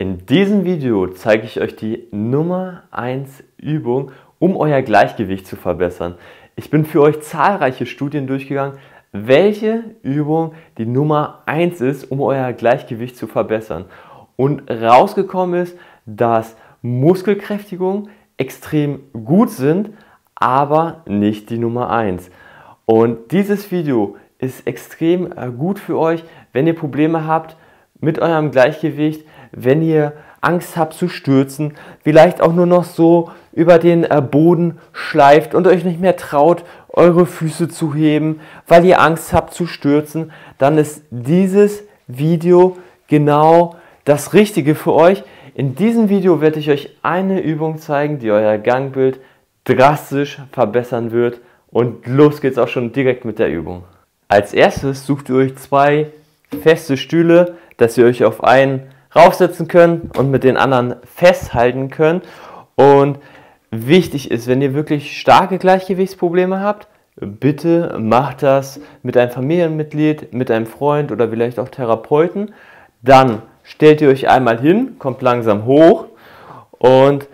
In diesem Video zeige ich euch die Nummer 1 Übung, um euer Gleichgewicht zu verbessern. Ich bin für euch zahlreiche Studien durchgegangen, welche Übung die Nummer 1 ist, um euer Gleichgewicht zu verbessern. Und rausgekommen ist, dass Muskelkräftigung extrem gut sind, aber nicht die Nummer 1. Und dieses Video ist extrem äh, gut für euch, wenn ihr Probleme habt mit eurem Gleichgewicht, wenn ihr Angst habt zu stürzen, vielleicht auch nur noch so über den äh, Boden schleift und euch nicht mehr traut, eure Füße zu heben, weil ihr Angst habt zu stürzen, dann ist dieses Video genau das Richtige für euch. In diesem Video werde ich euch eine Übung zeigen, die euer Gangbild drastisch verbessern wird. Und los geht's auch schon direkt mit der Übung. Als erstes sucht ihr euch zwei feste Stühle, dass ihr euch auf einen raufsetzen könnt und mit den anderen festhalten könnt. Und wichtig ist, wenn ihr wirklich starke Gleichgewichtsprobleme habt, bitte macht das mit einem Familienmitglied, mit einem Freund oder vielleicht auch Therapeuten. Dann stellt ihr euch einmal hin, kommt langsam hoch und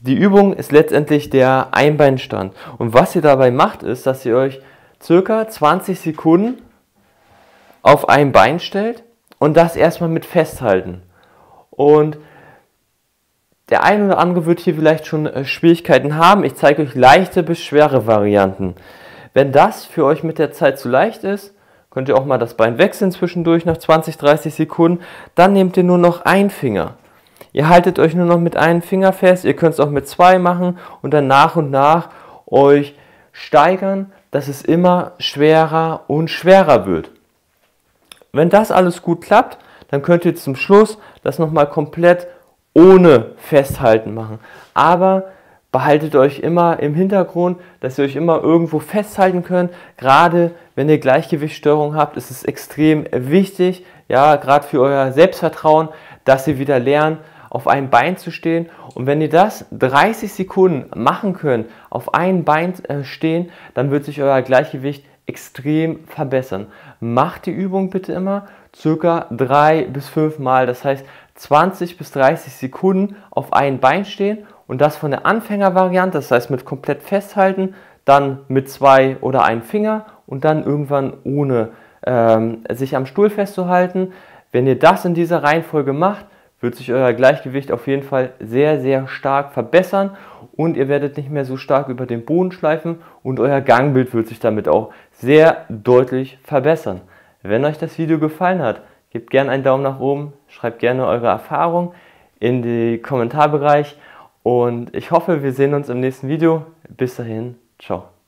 die Übung ist letztendlich der Einbeinstand. Und was ihr dabei macht, ist, dass ihr euch circa 20 Sekunden auf ein Bein stellt und das erstmal mit festhalten. Und der eine oder andere wird hier vielleicht schon äh, Schwierigkeiten haben. Ich zeige euch leichte bis schwere Varianten. Wenn das für euch mit der Zeit zu leicht ist, könnt ihr auch mal das Bein wechseln zwischendurch nach 20, 30 Sekunden. Dann nehmt ihr nur noch einen Finger. Ihr haltet euch nur noch mit einem Finger fest. Ihr könnt es auch mit zwei machen und dann nach und nach euch steigern, dass es immer schwerer und schwerer wird. Wenn das alles gut klappt, dann könnt ihr zum Schluss das nochmal komplett ohne Festhalten machen. Aber behaltet euch immer im Hintergrund, dass ihr euch immer irgendwo festhalten könnt. Gerade wenn ihr Gleichgewichtsstörungen habt, ist es extrem wichtig, ja, gerade für euer Selbstvertrauen, dass ihr wieder lernt, auf einem Bein zu stehen. Und wenn ihr das 30 Sekunden machen könnt, auf einem Bein äh, stehen, dann wird sich euer Gleichgewicht extrem verbessern. Macht die Übung bitte immer circa drei bis fünf Mal. Das heißt 20 bis 30 Sekunden auf einem Bein stehen und das von der Anfängervariante, das heißt mit komplett festhalten, dann mit zwei oder einem Finger und dann irgendwann ohne ähm, sich am Stuhl festzuhalten. Wenn ihr das in dieser Reihenfolge macht, wird sich euer Gleichgewicht auf jeden Fall sehr, sehr stark verbessern und ihr werdet nicht mehr so stark über den Boden schleifen und euer Gangbild wird sich damit auch sehr deutlich verbessern. Wenn euch das Video gefallen hat, gebt gerne einen Daumen nach oben, schreibt gerne eure Erfahrung in den Kommentarbereich und ich hoffe, wir sehen uns im nächsten Video. Bis dahin, ciao.